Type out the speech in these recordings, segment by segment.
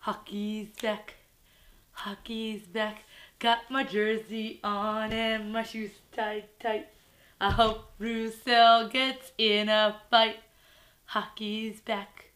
Hockey's back. Hockey's back. Got my jersey on and my shoes tied tight. I hope Roussel gets in a fight. Hockey's back.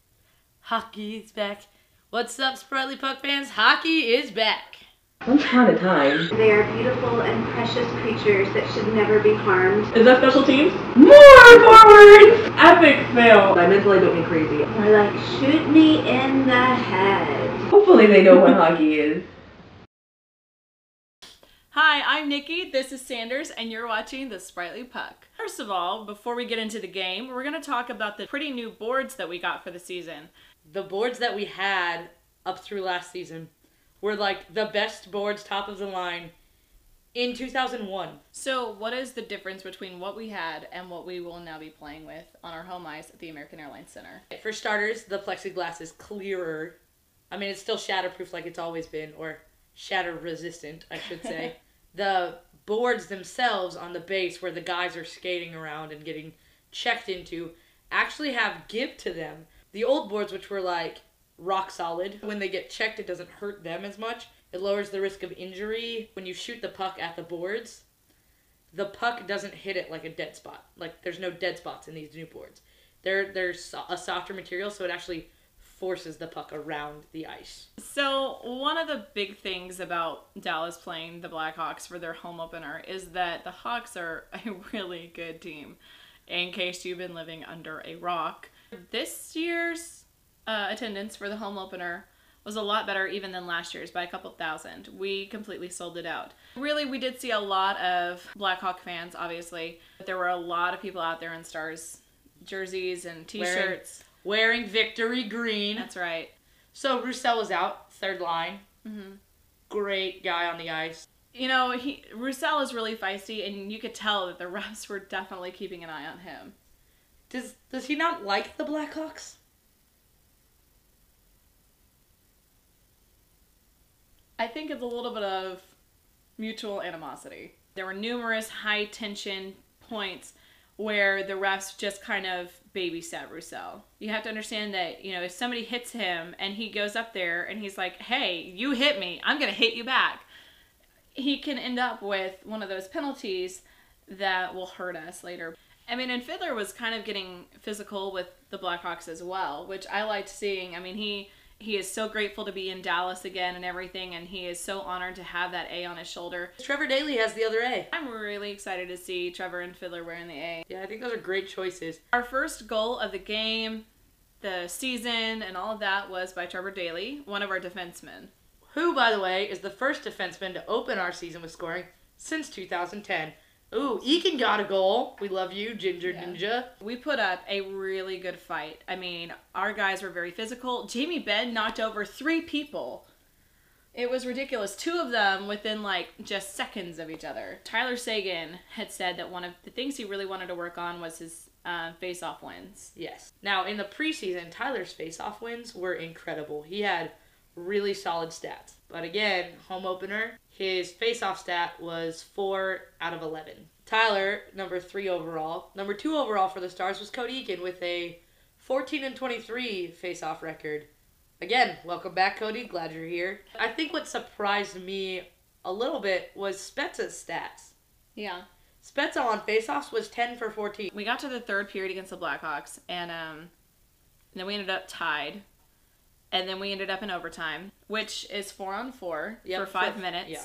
Hockey's back. What's up, Spritely Puck fans? Hockey is back. Once upon a time. They are beautiful and precious creatures that should never be harmed. Is that special teams? More forwards! Epic fail. I mentally don't me crazy. More like, shoot me in the head. Hopefully they know what hockey is. Hi, I'm Nikki. This is Sanders, and you're watching the Spritely Puck. First of all, before we get into the game, we're going to talk about the pretty new boards that we got for the season. The boards that we had up through last season were like the best boards, top of the line, in 2001. So, what is the difference between what we had and what we will now be playing with on our home ice at the American Airlines Center? For starters, the plexiglass is clearer. I mean, it's still shatterproof like it's always been, or shatter resistant, I should say. the boards themselves on the base where the guys are skating around and getting checked into actually have give to them. The old boards, which were like rock solid, when they get checked, it doesn't hurt them as much. It lowers the risk of injury. When you shoot the puck at the boards, the puck doesn't hit it like a dead spot. Like there's no dead spots in these new boards. They're they're so- a softer material, so it actually forces the puck around the ice. So, one of the big things about Dallas playing the Blackhawks for their home opener is that the Hawks are a really good team. In case you've been living under a rock, this year's uh, attendance for the home opener was a lot better even than last year's by a couple thousand. We completely sold it out. Really, we did see a lot of Blackhawk fans, obviously, but there were a lot of people out there in Stars jerseys and t-shirts. Wearing, wearing victory green. That's right. So Roussel was out, third line. Mm-hmm. Great guy on the ice. You know, he Roussel is really feisty, and you could tell that the refs were definitely keeping an eye on him. Does does he not like the Blackhawks? I think it's a little bit of mutual animosity. There were numerous high tension points where the refs just kind of babysat Roussel. You have to understand that, you know, if somebody hits him and he goes up there and he's like, hey, you hit me, I'm going to hit you back, he can end up with one of those penalties that will hurt us later. I mean, and Fiddler was kind of getting physical with the Blackhawks as well, which I liked seeing. I mean, he he is so grateful to be in Dallas again and everything, and he is so honored to have that A on his shoulder. Trevor Daley has the other A. I'm really excited to see Trevor and Fiddler wearing the A. Yeah, I think those are great choices. Our first goal of the game, the season, and all of that was by Trevor Daley, one of our defensemen. Who, by the way, is the first defenseman to open our season with scoring since 2010. Ooh, Eakin got a goal. We love you, Ginger yeah. Ninja. We put up a really good fight. I mean, our guys were very physical. Jamie Benn knocked over three people. It was ridiculous. Two of them within like just seconds of each other. Tyler Seguin had said that one of the things he really wanted to work on was his uh, face-off wins. Yes. Now in the preseason, Tyler's face-off wins were incredible. He had really solid stats. But again, home opener, his face-off stat was 4 out of 11. Tyler, number 3 overall. Number 2 overall for the Stars was Cody Eakin with a 14 and 23 face-off record. Again, welcome back, Cody. Glad you're here. I think what surprised me a little bit was Spezza's stats. Yeah. Spezza on faceoffs was 10 for 14. We got to the third period against the Blackhawks, and um, and then we ended up tied and then we ended up in overtime, which is four on four yep, for five minutes. Yeah.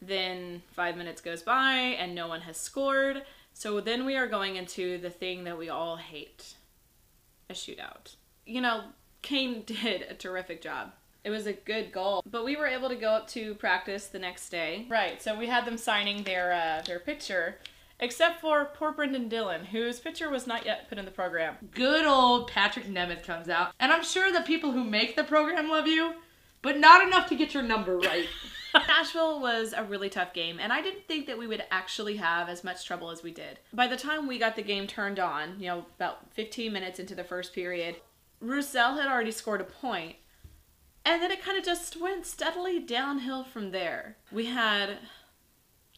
Then five minutes goes by and no one has scored. So then we are going into the thing that we all hate a shootout. You know, Kane did a terrific job. It was a good goal, but we were able to go up to practice the next day. Right. So we had them signing their uh, their picture Except for poor Brenden Dillon, whose picture was not yet put in the program. Good old Patrik Nemeth comes out. And I'm sure the people who make the program love you, but not enough to get your number right. Nashville was a really tough game, and I didn't think that we would actually have as much trouble as we did. By the time we got the game turned on, you know, about 15 minutes into the first period, Roussel had already scored a point, and then it kind of just went steadily downhill from there. We had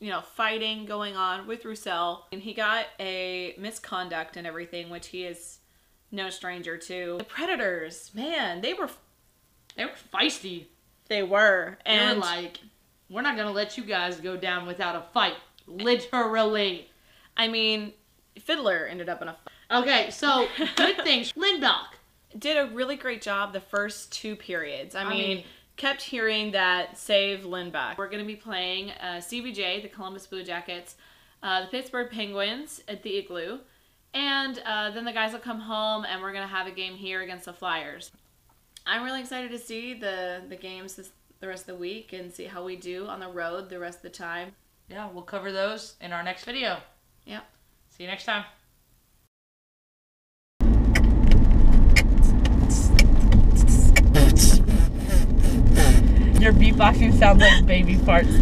you know, fighting going on with Roussel. And he got a misconduct and everything, which he is no stranger to. The Predators, man, they were They were feisty. They were, They and were like, we're not gonna let you guys go down without a fight. Literally. I mean, Fiddler ended up in a fight. Okay, so good things. Lindbäck. did a really great job the first two periods. I, mean, mean- kept hearing that save Lindbäck. We're going to be playing uh, CBJ, the Columbus Blue Jackets, uh, the Pittsburgh Penguins at the Igloo, and uh, then the guys will come home and we're going to have a game here against the Flyers. I'm really excited to see the the games this, the rest of the week and see how we do on the road the rest of the time. Yeah, we'll cover those in our next video. Yep. See you next time. Your beatboxing sounds like baby farts.